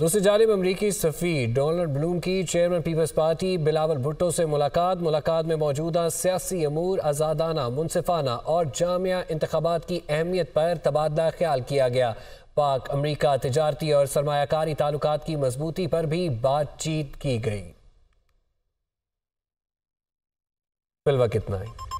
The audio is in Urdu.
دوسری جانب امریکی سفیر ڈونلڈ بلوم کی چیئرمین پیپلز پارٹی بلاول بھٹو سے ملاقات۔ ملاقات میں موجودہ سیاسی امور، آزادانہ، منصفانہ اور جامعہ انتخابات کی اہمیت پر تبادلہ خیال کیا گیا۔ پاک امریکہ تجارتی اور سرمایہ کاری تعلقات کی مضبوطی پر بھی بات چیت کی گئی۔ فی الوقت اتنا ہی۔